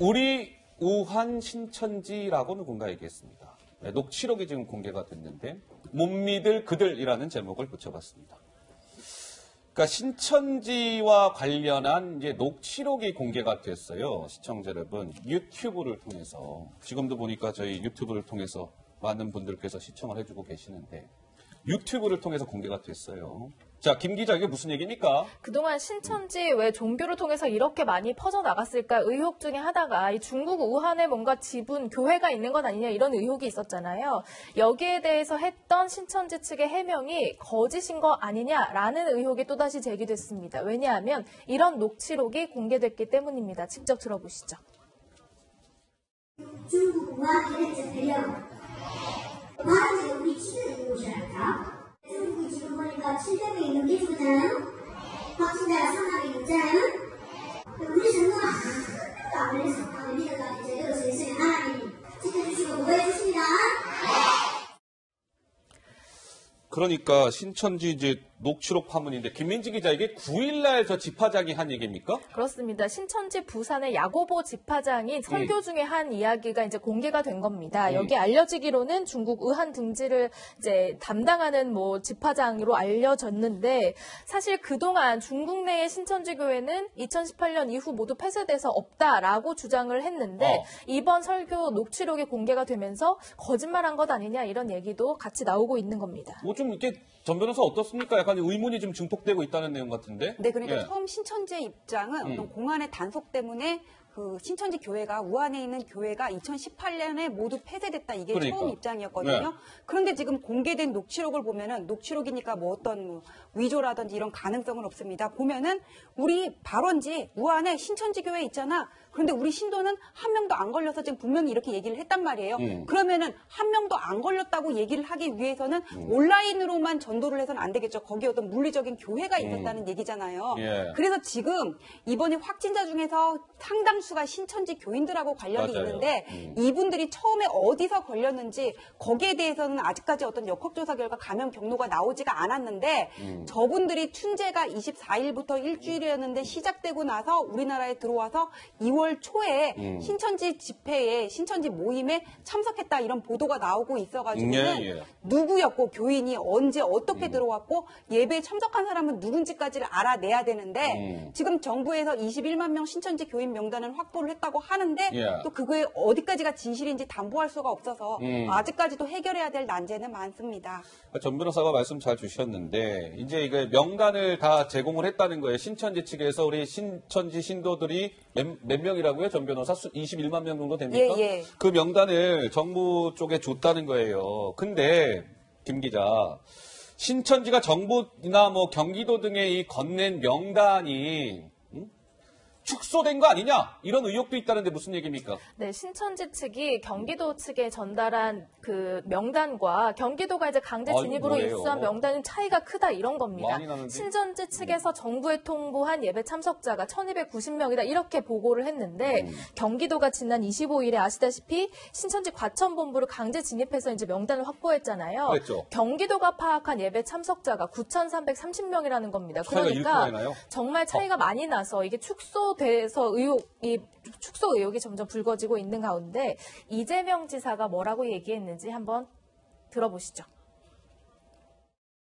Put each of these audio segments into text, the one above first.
우리 우한 신천지라고 누군가 얘기했습니다. 네, 녹취록이 지금 공개가 됐는데 못 믿을 그들이라는 제목을 붙여봤습니다. 그러니까 신천지와 관련한 이제 녹취록이 공개가 됐어요. 시청자 여러분 유튜브를 통해서 지금도 보니까 저희 유튜브를 통해서 많은 분들께서 시청을 해주고 계시는데 유튜브를 통해서 공개가 됐어요. 자, 김 기자 이게 무슨 얘기입니까? 그동안 신천지 왜 종교를 통해서 이렇게 많이 퍼져나갔을까 의혹 중에 하다가 이 중국 우한에 뭔가 지분, 교회가 있는 것 아니냐 이런 의혹이 있었잖아요. 여기에 대해서 했던 신천지 측의 해명이 거짓인 거 아니냐라는 의혹이 또다시 제기됐습니다. 왜냐하면 이런 녹취록이 공개됐기 때문입니다. 직접 들어보시죠. 중국 우한을 접하려고 말하지 우리 치는 곳이랄까? 중국이 지금 보니까 700명이 넘게 죽었잖아요? 확진자가 300명이 넘잖아요? 우리 정부가 하나도 안 걸려서 다 믿어가지고 제대로 슬슬 하나님 지켜주시고 보호해 주십니다. 그러니까 신천지 이제 녹취록 파문인데 김민지 기자 이게 9일날 저 집화장이 한 얘기입니까? 그렇습니다. 신천지 부산의 야고보 집화장이 설교 중에 한 이야기가 이제 공개가 된 겁니다. 음. 여기 알려지기로는 중국 의한 등지를 이제 담당하는 뭐 집화장으로 알려졌는데 사실 그동안 중국 내의 신천지 교회는 2018년 이후 모두 폐쇄돼서 없다라고 주장을 했는데 어. 이번 설교 녹취록이 공개가 되면서 거짓말한 것 아니냐 이런 얘기도 같이 나오고 있는 겁니다. 뭐 좀 이렇게 전 변호사 어떻습니까? 약간 의문이 좀 증폭되고 있다는 내용 같은데. 네, 그러니까 예. 처음 신천지의 입장은 음. 어떤 공안의 단속 때문에 그 신천지 교회가 우한에 있는 교회가 2018년에 모두 폐쇄됐다 이게 그러니까. 처음 입장이었거든요. 네. 그런데 지금 공개된 녹취록을 보면은 녹취록이니까 뭐 어떤 뭐 위조라든지 이런 가능성은 없습니다. 보면은 우리 발원지 우한에 신천지 교회 있잖아. 그런데 우리 신도는 한 명도 안 걸려서 지금 분명히 이렇게 얘기를 했단 말이에요. 음. 그러면은 한 명도 안 걸렸다고 얘기를 하기 위해서는 온라인으로만 전도를 해서는 안 되겠죠. 거기에 어떤 물리적인 교회가 있었다는 얘기잖아요. 예. 그래서 지금 이번에 확진자 중에서 상당수가 신천지 교인들하고 관련이 맞아요. 있는데 음. 이분들이 처음에 어디서 걸렸는지 거기에 대해서는 아직까지 어떤 역학조사 결과 감염 경로가 나오지가 않았는데 음. 저분들이 춘제가 24일부터 일주일이었는데 시작되고 나서 우리나라에 들어와서 2월 초에 음. 신천지 집회에 신천지 모임에 참석했다 이런 보도가 나오고 있어가지고는 예, 예. 누구였고 교인이 언제 어떻게 음. 들어왔고 예배에 참석한 사람은 누군지까지를 알아내야 되는데 음. 지금 정부에서 21만 명 신천지 교인 명단을 확보를 했다고 하는데 예. 또 그거에 어디까지가 진실인지 담보할 수가 없어서 음. 아직까지도 해결해야 될 난제는 많습니다. 전 변호사가 말씀 잘 주셨는데 이제 이거 명단을 다 제공을 했다는 거예요. 신천지 측에서 우리 신천지 신도들이 몇, 몇 명이라고요? 전 변호사 수 21만 명 정도 됩니까? 예, 예. 그 명단을 정부 쪽에 줬다는 거예요. 근데 김 기자 신천지가 정부나 뭐 경기도 등에 이 건넨 명단이 음? 축소된 거 아니냐? 이런 의혹도 있다는데 무슨 얘기입니까? 네, 신천지 측이 경기도 측에 전달한 그 명단과 경기도가 이제 강제 아니, 진입으로 뭐예요? 입수한 명단은 차이가 크다 이런 겁니다. 신천지 측에서 정부에 통보한 예배 참석자가 1290명이다 이렇게 보고를 했는데 음. 경기도가 지난 25일에 아시다시피 신천지 과천본부를 강제 진입해서 이제 명단을 확보했잖아요. 그랬죠. 경기도가 파악한 예배 참석자가 9,330명이라는 겁니다. 그러니까? 정말 차이가 많이 나서 이게 축소 돼서 의혹이 축소 의혹이 점점 불거지고 있는 가운데 이재명 지사가 뭐라고 얘기했는지 한번 들어보시죠.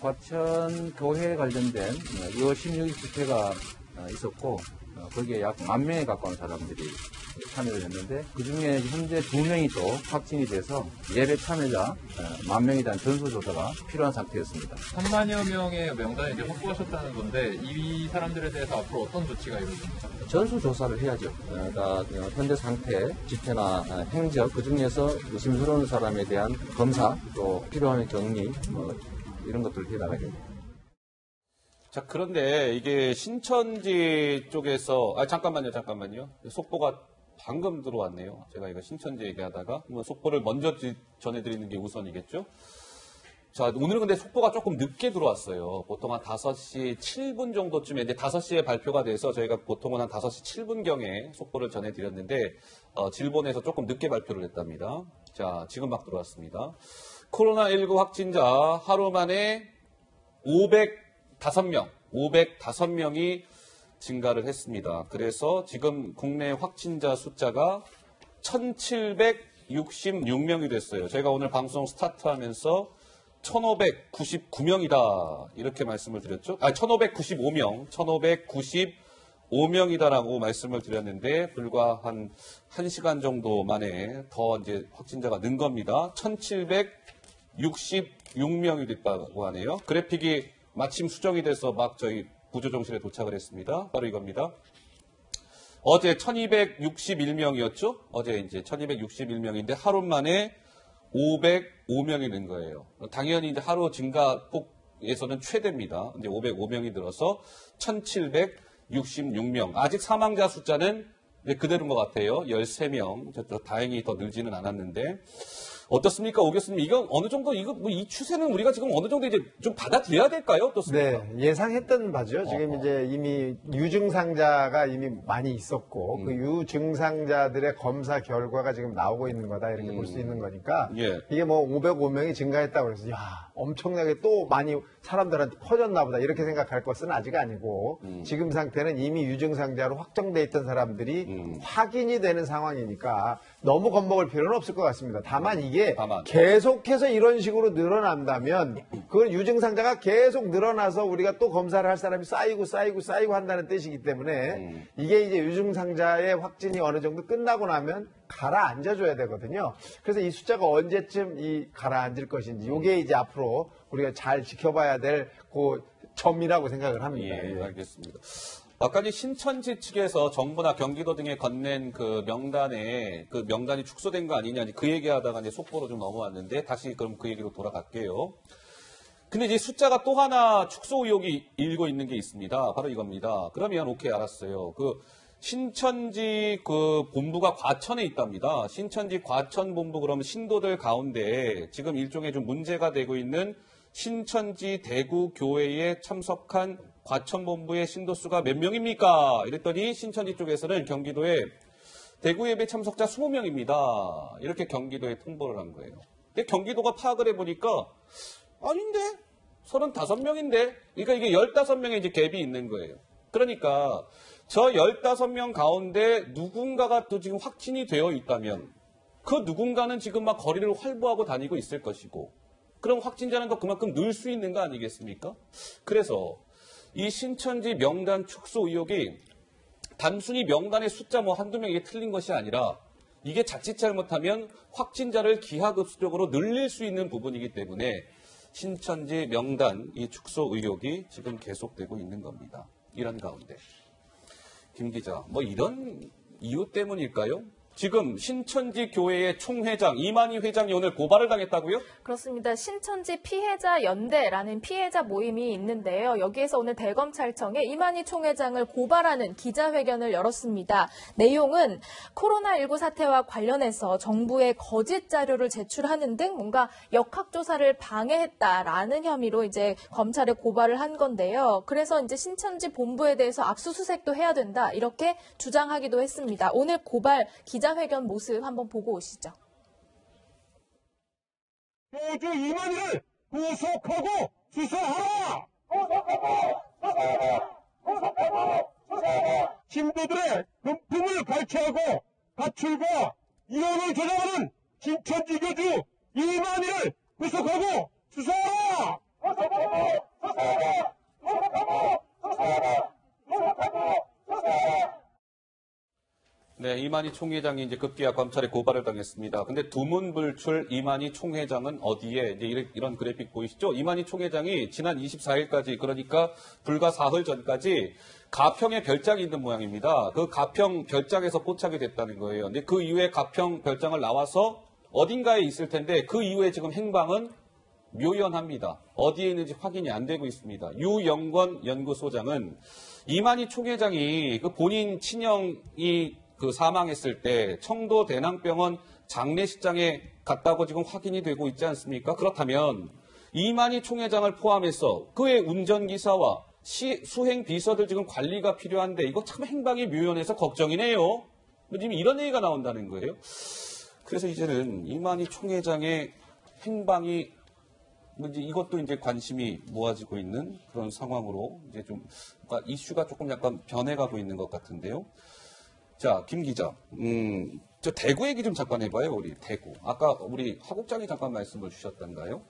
과천 교회에 관련된 2월 16일 집회가 어, 있었고 어, 거기에 약 만 명에 가까운 사람들이 참여를 했는데 그 중에 현재 두 명이 또 확진이 돼서 예배 참여자 어, 만 명에 대한 전수조사가 필요한 상태였습니다. 3만여 명의 명단을 이제 확보하셨다는 건데 이 사람들에 대해서 앞으로 어떤 조치가 이루어집니까? 전수조사를 해야죠. 어, 그러니까 어, 현재 상태, 집회나 어, 행적 그 중에서 의심스러운 사람에 대한 검사 또 필요하면 격리 뭐 이런 것들을 해나가죠. 자, 그런데 이게 신천지 쪽에서, 아, 잠깐만요, 잠깐만요. 속보가 방금 들어왔네요. 제가 이거 신천지 얘기하다가, 뭐 속보를 먼저 지- 전해드리는 게 우선이겠죠? 자, 오늘은 근데 속보가 조금 늦게 들어왔어요. 보통 한 5시 7분 정도쯤에, 이제 5시에 발표가 돼서 저희가 보통은 한 5시 7분경에 속보를 전해드렸는데, 어, 질본에서 조금 늦게 발표를 했답니다. 자, 지금 막 들어왔습니다. 코로나19 확진자 하루 만에 505명, 505명이 증가를 했습니다. 그래서 지금 국내 확진자 숫자가 1,766명이 됐어요. 제가 오늘 방송 스타트하면서 1,599명이다 이렇게 말씀을 드렸죠. 아, 1,595명, 1,595명이다라고 말씀을 드렸는데 불과 한 1시간 정도 만에 더 이제 확진자가 는 겁니다. 1,766명이 됐다고 하네요. 그래픽이 마침 수정이 돼서 막 저희 구조정실에 도착을 했습니다. 바로 이겁니다. 어제 1261명이었죠? 어제 이제 1261명인데 하루 만에 505명이 는 거예요. 당연히 이제 하루 증가폭에서는 최대입니다. 이제 505명이 늘어서 1766명. 아직 사망자 숫자는 그대로인 것 같아요. 13명. 저- 저 다행히 더 늘지는 않았는데. 어떻습니까? 오 교수님, 이거 어느 정도, 이거, 뭐 이 추세는 우리가 지금 어느 정도 이제 좀 받아들여야 될까요? 어떻습니까? 네, 예상했던 바죠. 지금 이제 이미 유증상자가 이미 많이 있었고 음. 그 유증상자들의 검사 결과가 지금 나오고 있는 거다 이렇게 볼수 있는 거니까 음. 예. 이게 뭐 505명이 증가했다고 그래서 야 엄청나게 또 많이 사람들한테 퍼졌나 보다 이렇게 생각할 것은 아직 아니고 음. 지금 상태는 이미 유증상자로 확정돼 있던 사람들이 음. 확인이 되는 상황이니까 너무 겁먹을 필요는 없을 것 같습니다. 다만 이게 다만. 계속해서 이런 식으로 늘어난다면 그건 유증상자가 계속 늘어나서 우리가 또 검사를 할 사람이 쌓이고 쌓이고 쌓이고 한다는 뜻이기 때문에 음. 이게 이제 유증상자의 확진이 어느 정도 끝나고 나면 가라앉아줘야 되거든요. 그래서 이 숫자가 언제쯤 이 가라앉을 것인지 이게 이제 앞으로 우리가 잘 지켜봐야 될 그 점이라고 생각을 합니다. 예, 예. 알겠습니다. 아까 이 신천지 측에서 정부나 경기도 등에 건넨 그 명단에 그 명단이 축소된 거 아니냐 그 얘기하다가 이제 속보로 좀 넘어왔는데 다시 그럼 그 얘기로 돌아갈게요. 근데 이제 숫자가 또 하나 축소 의혹이 일고 있는 게 있습니다. 바로 이겁니다. 그러면 오케이 알았어요. 그 신천지 그 본부가 과천에 있답니다. 신천지 과천 본부 그러면 신도들 가운데 지금 일종의 좀 문제가 되고 있는 신천지 대구 교회에 참석한 과천 본부의 신도 수가 몇 명입니까? 이랬더니 신천지 쪽에서는 경기도에 대구 예배 참석자 20명입니다. 이렇게 경기도에 통보를 한 거예요. 근데 경기도가 파악을 해 보니까 아닌데 35명인데 그러니까 이게 15명의 이제 갭이 있는 거예요. 그러니까 저 15명 가운데 누군가가 또 지금 확진이 되어 있다면 그 누군가는 지금 막 거리를 활보하고 다니고 있을 것이고 그럼 확진자는 더 그만큼 늘 수 있는 거 아니겠습니까? 그래서 이 신천지 명단 축소 의혹이 단순히 명단의 숫자 뭐 한두 명이 틀린 것이 아니라 이게 자칫 잘못하면 확진자를 기하급수적으로 늘릴 수 있는 부분이기 때문에 신천지 명단 이 축소 의혹이 지금 계속되고 있는 겁니다. 이런 가운데. 김 기자, 뭐 이런 이유 때문일까요? 지금 신천지 교회의 총회장 이만희 회장이 오늘 고발을 당했다고요? 그렇습니다. 신천지 피해자 연대라는 피해자 모임이 있는데요. 여기에서 오늘 대검찰청에 이만희 총회장을 고발하는 기자회견을 열었습니다. 내용은 코로나19 사태와 관련해서 정부에 거짓 자료를 제출하는 등 뭔가 역학조사를 방해했다라는 혐의로 이제 검찰에 고발을 한 건데요. 그래서 이제 신천지 본부에 대해서 압수수색도 해야 된다 이렇게 주장하기도 했습니다. 오늘 고발 기자 회견 모습 한번 보고 오시죠. 모두 이만희를 구속하고 수사하라! 신도들의 금품을 갈취하고 가출과 이혼을 조장하는 신천지 교주 이만희를 구속하고 수사하라! 네, 이만희 총회장이 이제 급기야 검찰에 고발을 당했습니다. 근데 두문불출 이만희 총회장은 어디에 이제 이런, 그래픽 보이시죠? 이만희 총회장이 지난 24일까지 그러니까 불과 사흘 전까지 가평에 별장이 있는 모양입니다. 그 가평 별장에서 포착이 됐다는 거예요. 근데 그 이후에 가평 별장을 나와서 어딘가에 있을 텐데 그 이후에 지금 행방은 묘연합니다. 어디에 있는지 확인이 안 되고 있습니다. 유영권 연구소장은 이만희 총회장이 그 본인 친형이 그 사망했을 때 청도 대남병원 장례식장에 갔다고 지금 확인이 되고 있지 않습니까? 그렇다면 이만희 총회장을 포함해서 그의 운전기사와 시- 수행 비서들 지금 관리가 필요한데 이거 참 행방이 묘연해서 걱정이네요. 뭐 지금 이런 얘기가 나온다는 거예요. 그래서 이제는 이만희 총회장의 행방이 이제 이것도 이제 관심이 모아지고 있는 그런 상황으로 이제 좀 그러니까 이슈가 조금 약간 변해가고 있는 것 같은데요. 자, 김 기자. 음, 저 대구 얘기 좀 잠깐 해봐요, 우리 대구. 아까 우리 하국장이 잠깐 말씀을 주셨던가요?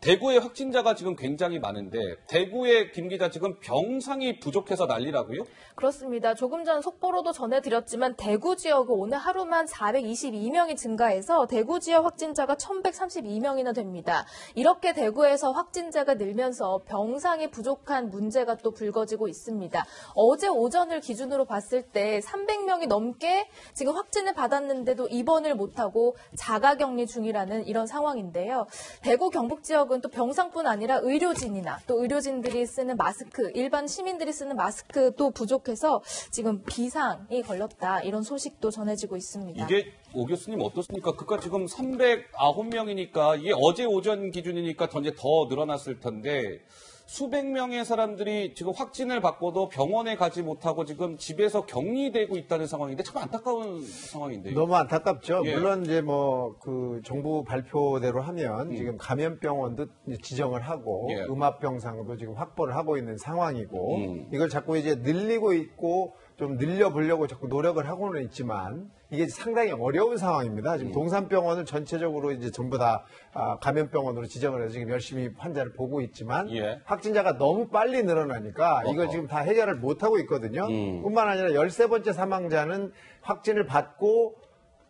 대구의 확진자가 지금 굉장히 많은데 대구의 김 기자 지금 병상이 부족해서 난리라고요? 그렇습니다. 조금 전 속보로도 전해드렸지만 대구 지역은 오늘 하루만 422명이 증가해서 대구 지역 확진자가 1132명이나 됩니다. 이렇게 대구에서 확진자가 늘면서 병상이 부족한 문제가 또 불거지고 있습니다. 어제 오전을 기준으로 봤을 때 300명이 넘게 지금 확진을 받았는데도 입원을 못하고 자가격리 중이라는 이런 상황인데요. 대구 경북 지역은 또 병상뿐 아니라 의료진이나 또 의료진들이 쓰는 마스크, 일반 시민들이 쓰는 마스크도 부족해서 지금 비상이 걸렸다 이런 소식도 전해지고 있습니다. 이게 오 교수님 어떻습니까? 그니까 지금 309명이니까 이게 어제 오전 기준이니까 더 이제 더 늘어났을 텐데 수백 명의 사람들이 지금 확진을 받고도 병원에 가지 못하고 지금 집에서 격리되고 있다는 상황인데 참 안타까운 상황인데요. 너무 안타깝죠. 예. 물론 이제 뭐 그 정부 발표대로 하면 음. 지금 감염병원도 지정을 하고 예. 음압병상도 지금 확보를 하고 있는 상황이고 음. 이걸 자꾸 이제 늘리고 있고 좀 늘려보려고 자꾸 노력을 하고는 있지만 이게 상당히 어려운 상황입니다. 음. 지금 동산병원을 전체적으로 이제 전부 다 아, 감염병원으로 지정을 해서 지금 열심히 환자를 보고 있지만 예. 확진자가 너무 빨리 늘어나니까 이걸. 지금 다 해결을 못하고 있거든요. 음. 뿐만 아니라 13번째 사망자는 확진을 받고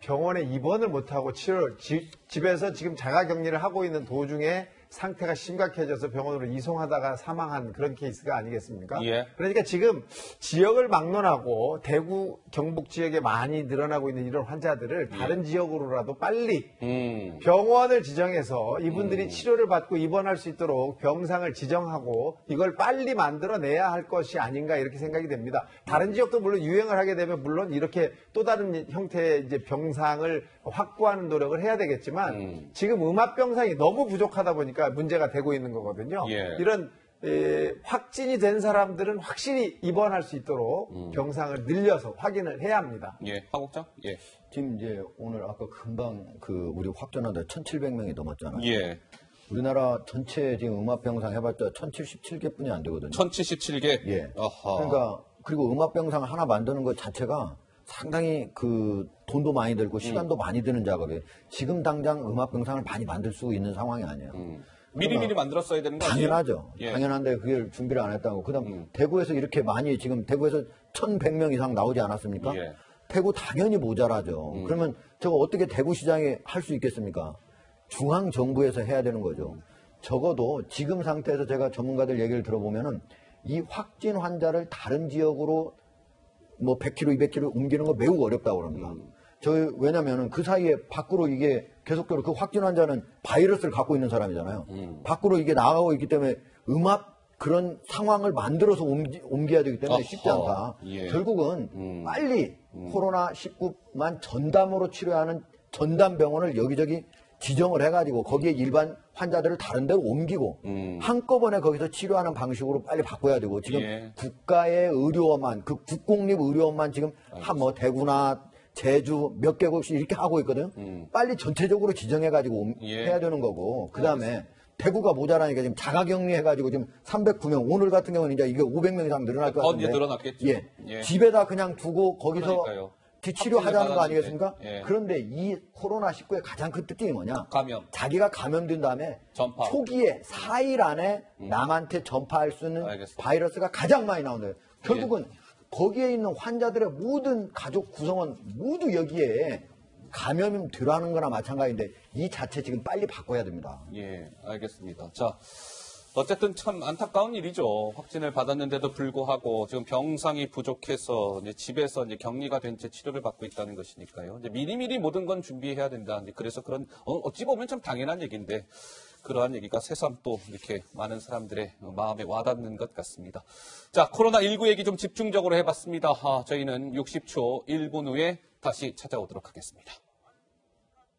병원에 입원을 못하고 치료, 지- 집에서 지금 자가 격리를 하고 있는 도중에 상태가 심각해져서 병원으로 이송하다가 사망한 그런 케이스가 아니겠습니까? 예. 그러니까 지금 지역을 막론하고 대구, 경북 지역에 많이 늘어나고 있는 이런 환자들을 다른 지역으로라도 빨리 음. 병원을 지정해서 이분들이 치료를 받고 입원할 수 있도록 병상을 지정하고 이걸 빨리 만들어내야 할 것이 아닌가 이렇게 생각이 됩니다. 다른 지역도 물론 유행을 하게 되면 물론 이렇게 또 다른 형태의 이제 병상을 확보하는 노력을 해야 되겠지만 음. 지금 음압 병상이 너무 부족하다 보니까 문제가 되고 있는 거거든요. 예. 이런 에, 확진이 된 사람들은 확실히 입원할 수 있도록 음. 병상을 늘려서 확인을 해야 합니다. 예, 하국장? 예. 지금 이제 오늘 아까 금방 그 우리 확진환자 1,700명이 넘었잖아요. 예. 우리나라 전체 지금 음압병상 해봤자 1,077개뿐이 안 되거든요. 1077개? 예. 아하. 그러니까 그리고 음압병상 하나 만드는 것 자체가 상당히 그 돈도 많이 들고 시간도 많이 드는 작업이에요. 지금 당장 음압병상을 많이 만들 수 있는 상황이 아니에요. 미리 미리 만들었어야 되는 거? 당연하죠. 예. 당연한데 그걸 준비를 안 했다고. 그다음 음. 대구에서 이렇게 많이 지금 대구에서 1,100명 이상 나오지 않았습니까? 예. 음. 대구 당연히 모자라죠. 그러면 저거 어떻게 대구 시장에 할 수 있겠습니까? 중앙 정부에서 해야 되는 거죠. 적어도 지금 상태에서 제가 전문가들 얘기를 들어보면은 이 확진 환자를 다른 지역으로 뭐 100km, 200km 옮기는 거 매우 어렵다고 합니다. 저 왜냐면은 그 사이에 밖으로 이게 계속적으로 그 확진 환자는 바이러스를 갖고 있는 사람이잖아요. 밖으로 이게 나가고 있기 때문에 음압 그런 상황을 만들어서 옮기, 옮겨야 되기 때문에 쉽지 어허, 않다. 예. 결국은 음. 빨리 코로나 19만 전담으로 치료하는 전담 병원을 여기저기 지정을 해가지고 거기에 일반 환자들을 다른 데로 옮기고 음. 한꺼번에 거기서 치료하는 방식으로 빨리 바꿔야 되고 지금 예. 국가의 의료원만 그 국공립 의료원만 지금 한 뭐 대구나 제주 몇 개국씩 이렇게 하고 있거든. 빨리 전체적으로 지정해 가지고 옮- 음. 예. 해야 되는 거고 그 다음에 대구가 모자라니까 지금 자가격리 해가지고 지금 309명 오늘 같은 경우는 이제 이게 500명 이상 늘어날 것더 같은데 이제 늘어났겠죠. 예. 예. 집에다 그냥 두고 거기서 그러니까요. 치료하자는 거. 아니겠습니까? 예. 그런데 이 코로나 19의 가장 큰 특징이 뭐냐? 감염. 자기가 감염된 다음에 전파. 초기에 4일 안에 남한테 전파할 수 있는 알겠습니다. 바이러스가 가장 많이 나온다. 결국은 거기에 있는 환자들의 모든 가족 구성원 모두 여기에 감염이 들어가는 거나 마찬가지인데 이 자체 지금 빨리 바꿔야 됩니다. 예, 알겠습니다. 자, 어쨌든 참 안타까운 일이죠. 확진을 받았는데도 불구하고 지금 병상이 부족해서 이제 집에서 이제 격리가 된 채 치료를 받고 있다는 것이니까요. 이제 미리미리 모든 건 준비해야 된다. 이제 그래서 그런 어, 어찌 보면 참 당연한 얘기인데 그러한 얘기가 새삼 또 이렇게 많은 사람들의 마음에 와닿는 것 같습니다. 자, 코로나19 얘기 좀 집중적으로 해봤습니다. 아, 저희는 60초 1분 후에 다시 찾아오도록 하겠습니다.